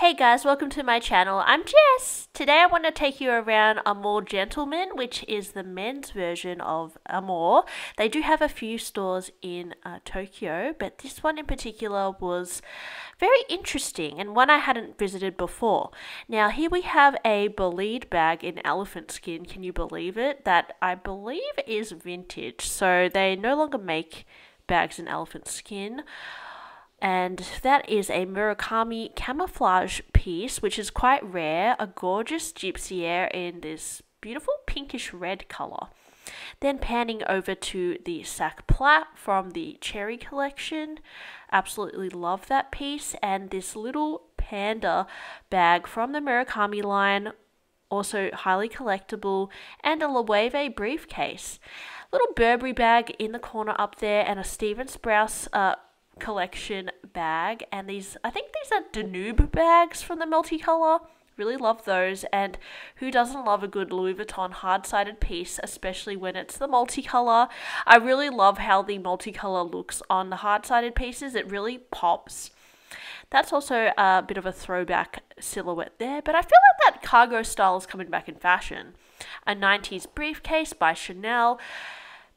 Hey guys, welcome to my channel. I'm Jess. Today I want to take you around Amore Gentleman, which is the men's version of Amore. They do have a few stores in uh, Tokyo, but this one in particular was very interesting and one I hadn't visited before. Now here we have a Bolide bag in elephant skin, can you believe it? That I believe is vintage, so they no longer make bags in elephant skin and that is a Murakami camouflage piece, which is quite rare, a gorgeous gypsiere in this beautiful pinkish red color. Then panning over to the Sac Plat from the Cherry collection. Absolutely love that piece. And this little panda bag from the Murakami line, also highly collectible, and a Loewe briefcase. Little Burberry bag in the corner up there, and a Stephen Sprouse uh, collection bag and these I think these are Danube bags from the multicolor. Really love those and who doesn't love a good Louis Vuitton hard-sided piece especially when it's the multicolor? I really love how the multicolor looks on the hard-sided pieces. It really pops. That's also a bit of a throwback silhouette there but I feel like that cargo style is coming back in fashion. A 90s briefcase by Chanel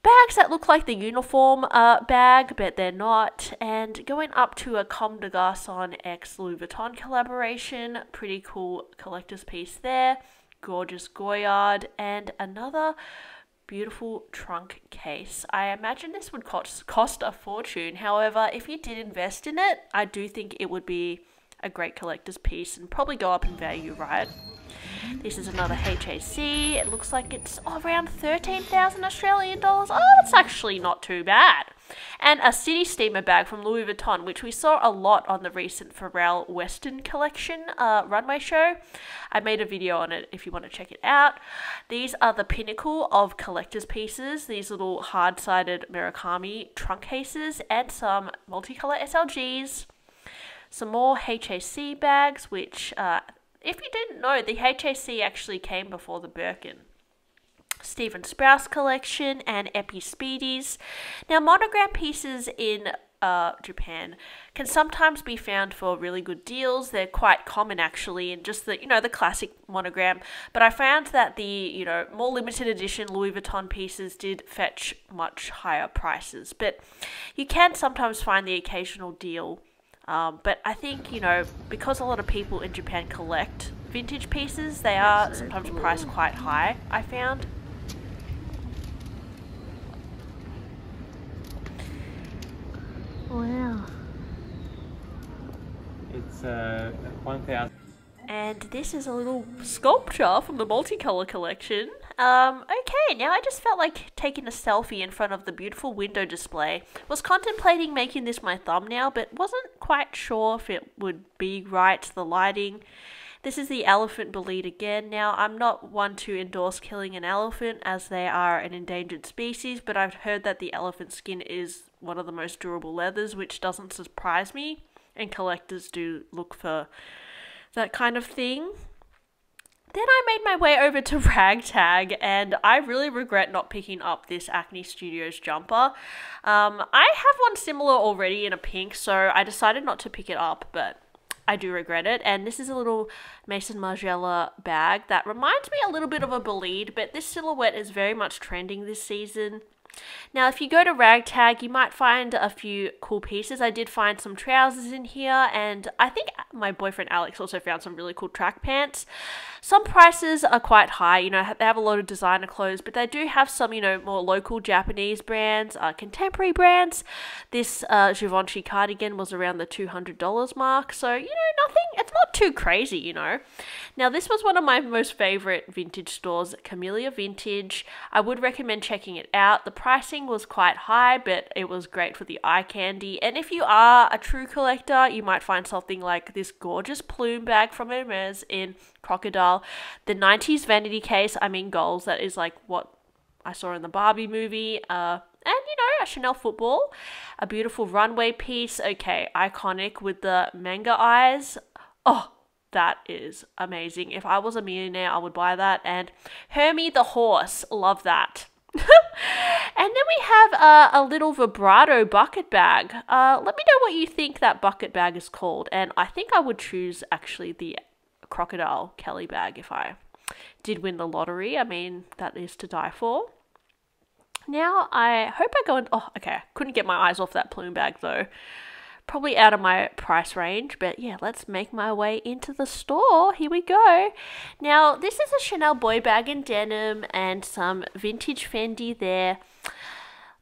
bags that look like the uniform uh, bag, but they're not. And going up to a Comme des Garçons X Louis Vuitton collaboration, pretty cool collector's piece there. Gorgeous Goyard and another beautiful trunk case. I imagine this would cost, cost a fortune. However, if you did invest in it, I do think it would be a great collector's piece and probably go up in value, right? This is another HAC. It looks like it's around 13,000 Australian dollars. Oh, that's actually not too bad. And a City Steamer bag from Louis Vuitton, which we saw a lot on the recent Pharrell Western Collection uh, runway show. I made a video on it if you want to check it out. These are the pinnacle of collector's pieces, these little hard-sided Murakami trunk cases and some multicolor SLGs. Some more HAC bags, which uh, if you didn't know, the HAC actually came before the Birkin. Stephen Sprouse collection and Epi Speedies. Now, monogram pieces in uh, Japan can sometimes be found for really good deals. They're quite common actually, and just the you know the classic monogram. But I found that the you know more limited edition Louis Vuitton pieces did fetch much higher prices. But you can sometimes find the occasional deal um, but I think, you know, because a lot of people in Japan collect vintage pieces, they are sometimes priced quite high, I found. Wow. It's uh, 1,000. And this is a little sculpture from the multicolor collection. Um, okay, now I just felt like taking a selfie in front of the beautiful window display. Was contemplating making this my thumbnail, but wasn't quite sure if it would be right, the lighting. This is the elephant bolide again. Now, I'm not one to endorse killing an elephant as they are an endangered species, but I've heard that the elephant skin is one of the most durable leathers, which doesn't surprise me, and collectors do look for that kind of thing. Then I made my way over to Ragtag, and I really regret not picking up this Acne Studios jumper. Um, I have one similar already in a pink, so I decided not to pick it up, but I do regret it. And this is a little Maison Margiela bag that reminds me a little bit of a Bolide, but this silhouette is very much trending this season. Now, if you go to Ragtag, you might find a few cool pieces. I did find some trousers in here, and I think my boyfriend Alex also found some really cool track pants. Some prices are quite high, you know, they have a lot of designer clothes, but they do have some, you know, more local Japanese brands, uh, contemporary brands. This uh, Givenchy cardigan was around the $200 mark, so, you know, nothing, it's not too crazy, you know. Now, this was one of my most favorite vintage stores, Camellia Vintage. I would recommend checking it out. The pricing was quite high, but it was great for the eye candy. And if you are a true collector, you might find something like this gorgeous plume bag from Hermes in crocodile. The 90s vanity case, I mean, goals, that is like what I saw in the Barbie movie. Uh, and you know, a Chanel football, a beautiful runway piece. Okay, iconic with the manga eyes. Oh, that is amazing. If I was a millionaire, I would buy that. And Hermie the horse, love that. and then we have uh, a little vibrato bucket bag. Uh, let me know what you think that bucket bag is called. And I think I would choose actually the crocodile Kelly bag if I did win the lottery. I mean, that is to die for. Now, I hope I go in. Oh, okay. Couldn't get my eyes off that plume bag though. Probably out of my price range, but yeah, let's make my way into the store. Here we go. Now, this is a Chanel boy bag in denim and some vintage Fendi there.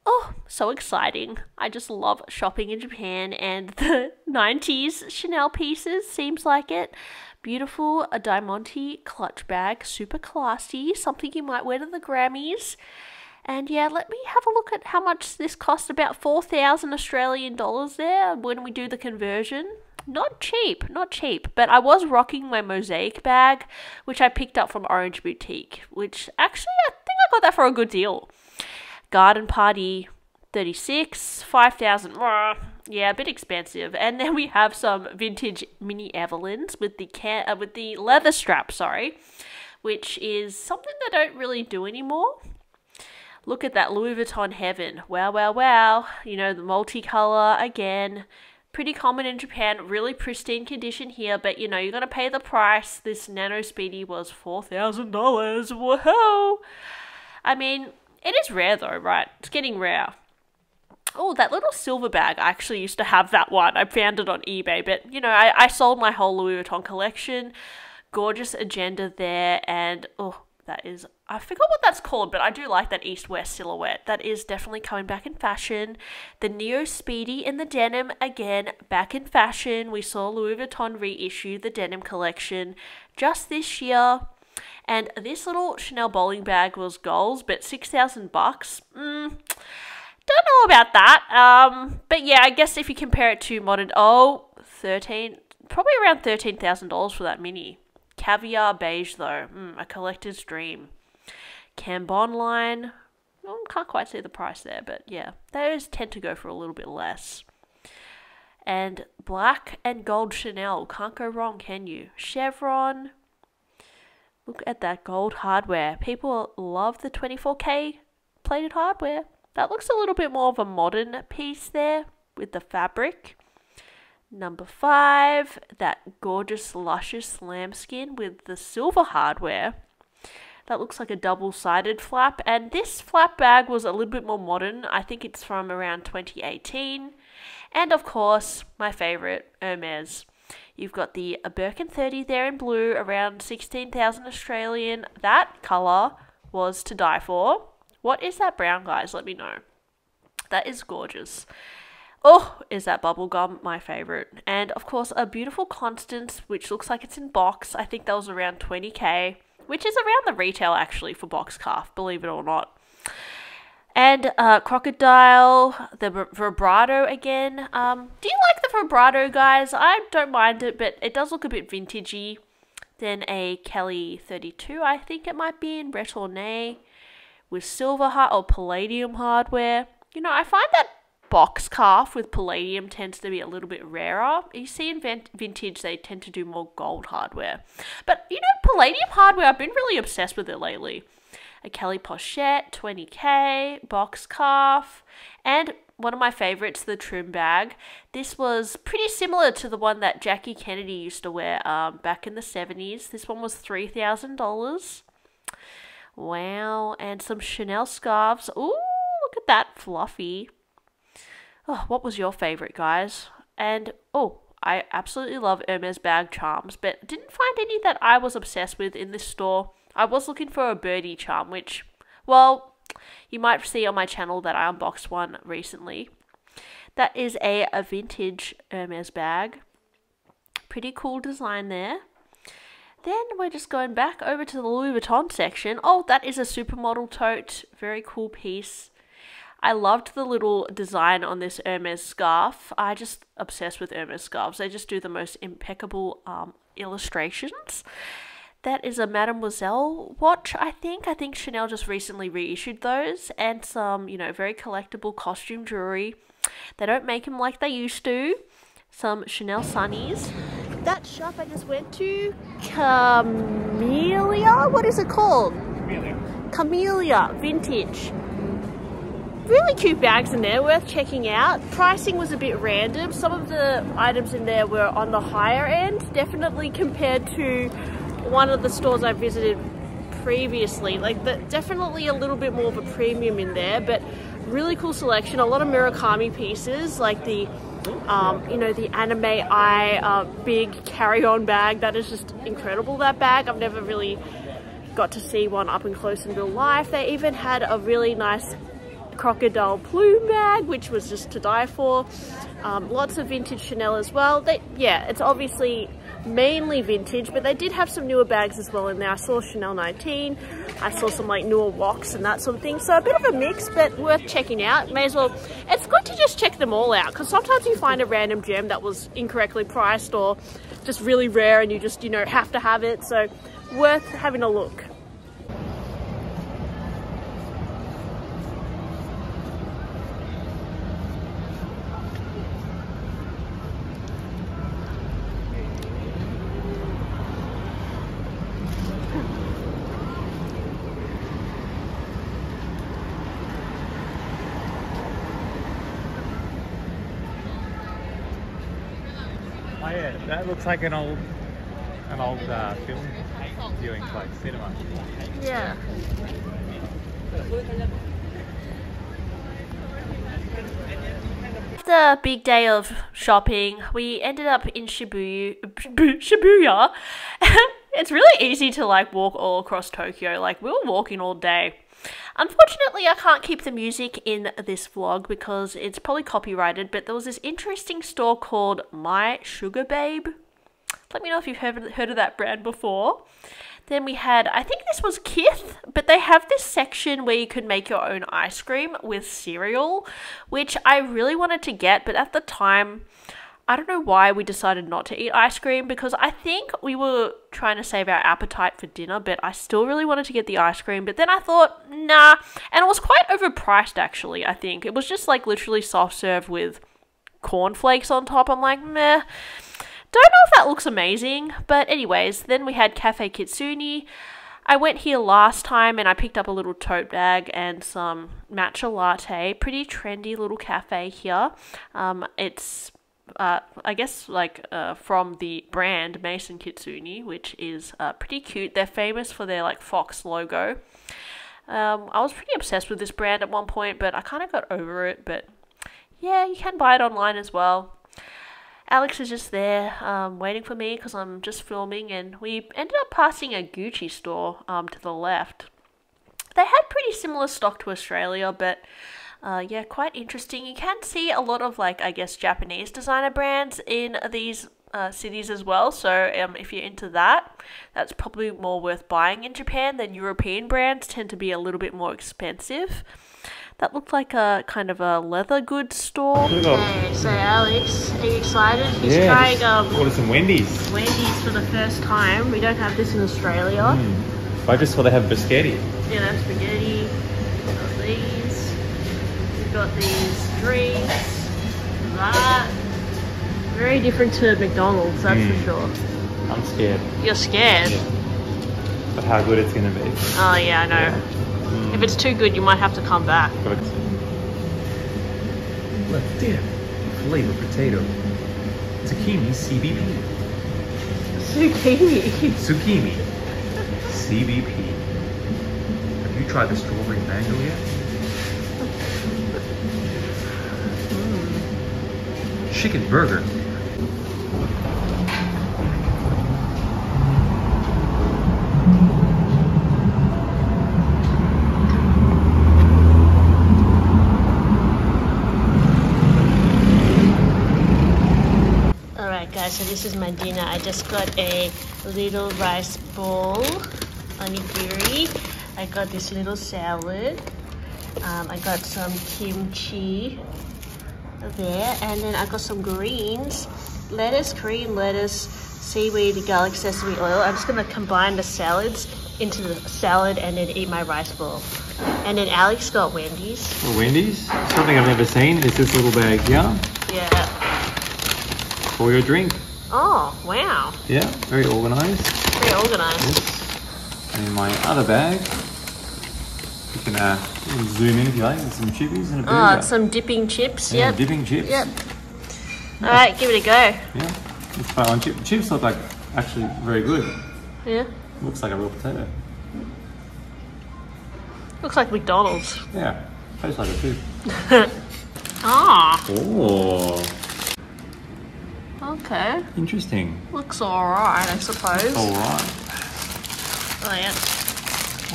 Oh, so exciting. I just love shopping in Japan and the 90s Chanel pieces, seems like it. Beautiful, a Diamante clutch bag, super classy, something you might wear to the Grammys. And yeah, let me have a look at how much this cost about 4,000 Australian dollars there when we do the conversion. Not cheap, not cheap, but I was rocking my mosaic bag, which I picked up from Orange Boutique, which actually I think I got that for a good deal. Garden Party 36, 5,000. Yeah, a bit expensive. And then we have some vintage mini Evelyns with the can uh, with the leather strap, sorry, which is something they don't really do anymore. Look at that Louis Vuitton heaven. Wow, wow, wow. You know, the multicolor again. Pretty common in Japan, really pristine condition here, but you know, you're gonna pay the price. This Nano Speedy was $4,000. Whoa! I mean, it is rare though, right? It's getting rare. Oh, that little silver bag. I actually used to have that one. I found it on eBay, but you know, I, I sold my whole Louis Vuitton collection. Gorgeous agenda there, and oh, that is I forgot what that's called, but I do like that east west silhouette. That is definitely coming back in fashion. The Neo Speedy in the denim again back in fashion. We saw Louis Vuitton reissue the denim collection just this year. And this little Chanel bowling bag was goals, but six thousand bucks. Mm, don't know about that. Um, but yeah, I guess if you compare it to modern, oh, 13, probably around thirteen thousand dollars for that mini. Caviar beige though, mm, a collector's dream. Cambon line, well, can't quite see the price there, but yeah, those tend to go for a little bit less. And black and gold Chanel, can't go wrong, can you? Chevron, look at that gold hardware. People love the 24K plated hardware. That looks a little bit more of a modern piece there with the fabric. Number five, that gorgeous luscious lambskin with the silver hardware. That looks like a double-sided flap, and this flap bag was a little bit more modern. I think it's from around 2018. And of course, my favorite, Hermes. You've got the Birkin 30 there in blue, around 16,000 Australian. That colour was to die for. What is that brown, guys? Let me know. That is gorgeous. Oh, is that bubblegum my favorite? And of course, a beautiful Constance, which looks like it's in box. I think that was around 20k, which is around the retail actually for box calf, believe it or not. And uh, Crocodile, the vibrato again. Um, do you like the vibrato, guys? I don't mind it, but it does look a bit vintagey. Then a Kelly 32, I think it might be in Retourne with silver heart or palladium hardware. You know, I find that box calf with palladium tends to be a little bit rarer. You see in vintage, they tend to do more gold hardware. But you know, palladium hardware, I've been really obsessed with it lately. A Kelly Pochette, 20k, box calf, and one of my favorites, the trim bag. This was pretty similar to the one that Jackie Kennedy used to wear um, back in the 70s. This one was $3,000. Wow, and some Chanel scarves. Ooh, look at that, fluffy. Oh, what was your favorite, guys? And oh, I absolutely love Hermes bag charms, but didn't find any that I was obsessed with in this store. I was looking for a birdie charm, which, well, you might see on my channel that I unboxed one recently. That is a, a vintage Hermes bag. Pretty cool design there. Then we're just going back over to the Louis Vuitton section. Oh, that is a supermodel tote. Very cool piece. I loved the little design on this Hermes scarf. I just obsessed with Hermes scarves. They just do the most impeccable um, illustrations. That is a Mademoiselle watch, I think. I think Chanel just recently reissued those and some, you know, very collectible costume jewelry. They don't make them like they used to. Some Chanel sunnies. That shop I just went to, Camellia, what is it called? Camellia. Camellia Vintage really cute bags in there, worth checking out. Pricing was a bit random. Some of the items in there were on the higher end, definitely compared to one of the stores I visited previously. Like, the, definitely a little bit more of a premium in there, but really cool selection. A lot of Murakami pieces, like the um, you know, the anime eye uh, big carry-on bag. That is just incredible, that bag. I've never really got to see one up and close in real life. They even had a really nice crocodile plume bag, which was just to die for. Um, lots of vintage Chanel as well. They, yeah, it's obviously mainly vintage, but they did have some newer bags as well in there. I saw Chanel 19, I saw some like newer WOCs and that sort of thing. So a bit of a mix, but worth checking out. May as well, it's good to just check them all out because sometimes you find a random gem that was incorrectly priced or just really rare and you just, you know, have to have it. So worth having a look. Oh yeah, that looks like an old, an old uh, film viewing place, cinema. Yeah. After a big day of shopping, we ended up in Shibuya. Shibuya. it's really easy to like walk all across Tokyo. Like we were walking all day. Unfortunately, I can't keep the music in this vlog because it's probably copyrighted, but there was this interesting store called My Sugar Babe. Let me know if you've heard, heard of that brand before. Then we had, I think this was Kith, but they have this section where you could make your own ice cream with cereal, which I really wanted to get, but at the time, I don't know why we decided not to eat ice cream because I think we were trying to save our appetite for dinner, but I still really wanted to get the ice cream. But then I thought, nah, and it was quite overpriced actually, I think. It was just like literally soft serve with cornflakes on top. I'm like, meh. Don't know if that looks amazing, but anyways, then we had Cafe Kitsune. I went here last time and I picked up a little tote bag and some matcha latte. Pretty trendy little cafe here. Um, it's uh, I guess like uh, from the brand Mason Kitsune, which is uh, pretty cute. They're famous for their like fox logo. Um, I was pretty obsessed with this brand at one point, but I kind of got over it. But yeah, you can buy it online as well. Alex is just there um, waiting for me because I'm just filming, and we ended up passing a Gucci store um, to the left. They had pretty similar stock to Australia, but uh, yeah, quite interesting. You can see a lot of like I guess Japanese designer brands in these uh, cities as well. So um, if you're into that, that's probably more worth buying in Japan than European brands tend to be a little bit more expensive. That looked like a kind of a leather goods store. Look at- Okay, so Alex, are you excited? He's Yeah, trying just um, ordered some Wendy's. Wendy's for the first time. We don't have this in Australia. Mm. I just saw they have biscotti. Yeah, that's spaghetti. We've got these. We've got these drinks. That. Very different to McDonald's, that's Mm. for sure. I'm scared. You're scared. Yeah. But how good it's gonna be. Oh yeah, I know. Mm. If it's too good, you might have to come back. Gotta- Look, dip, flavor potato, zucchini CBP, Zucchini. zucchini CBP. Have you tried the strawberry mango yet? Chicken burger. Alright guys, so this is my dinner. I just got a little rice bowl, onigiri. I got this little salad. Um, I got some kimchi there, and then I got some greens, lettuce, Korean lettuce, seaweed, garlic, sesame oil. I'm just gonna combine the salads into the salad and then eat my rice bowl. And then Alex got Wendy's. Well, Wendy's, something I've never seen is this little bag here Yeah. for your drink. Oh, wow. Yeah, very organized. Very organized. Yes. And my other bag You can uh, zoom in if you like. There's some chippies and a Oh, some dipping chips. yeah, yep. dipping chips. Yep. All right, give it a go. Yeah, it's fine. Chip, chips look like actually very good. Yeah. Looks like a real potato. Looks like McDonald's. Yeah, tastes like it too. Ah. Oh, Okay. interesting. Looks alright, I suppose. All right. Oh yeah.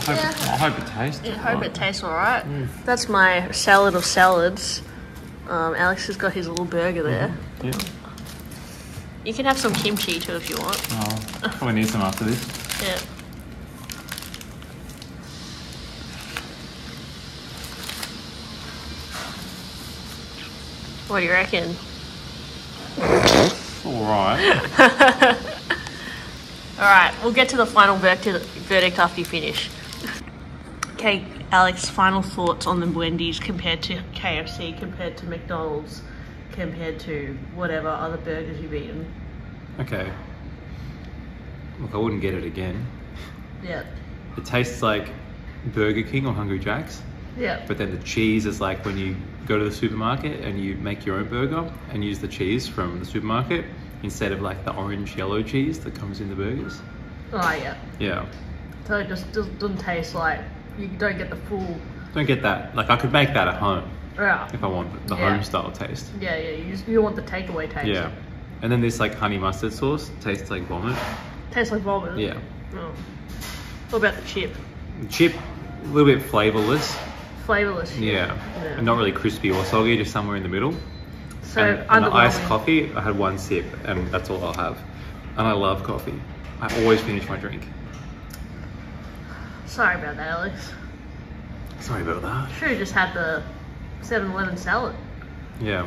I hope, Yeah. I hope it tastes. I hope alright. it tastes alright. That's my salad of salads. Um, Alex has got his little burger there. Yeah. You can have some kimchi too if you want. Oh, probably need some after this. Yeah. What do you reckon? All right. Alright, we'll get to the final verdict after you finish. Okay, Alex, final thoughts on the Wendy's compared to KFC, compared to McDonald's, compared to whatever other burgers you've eaten. okay. Look, I wouldn't get it again. Yeah. It tastes like Burger King or Hungry Jack's, Yeah. but then the cheese is like when you go to the supermarket and you make your own burger and use the cheese from the supermarket instead of like the orange yellow cheese that comes in the burgers. Oh, yeah. Yeah. So it just does- doesn't taste like, you don't get the full, Don't get that. Like I could make that at home yeah. if I want the Yeah. home style taste. Yeah, yeah, you, just, you want the takeaway taste. Yeah. And then this like honey mustard sauce tastes like vomit. Tastes like vomit. Yeah. Oh. What about the chip? Chip, a little bit flavorless. Flavorless. Yeah. Yeah. And not really crispy or soggy, just somewhere in the middle. So and, and the iced coffee, I had one sip, and that's all I'll have. And I love coffee. I always finish my drink. Sorry about that, Alex. Sorry about that. Should have just had the 7-Eleven salad. Yeah.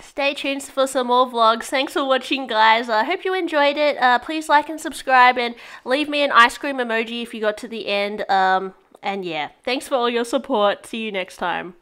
Stay tuned for some more vlogs. Thanks for watching, guys. I hope you enjoyed it. Uh, please like and subscribe and leave me an ice cream emoji if you got to the end. Um, and yeah, thanks for all your support. See you next time.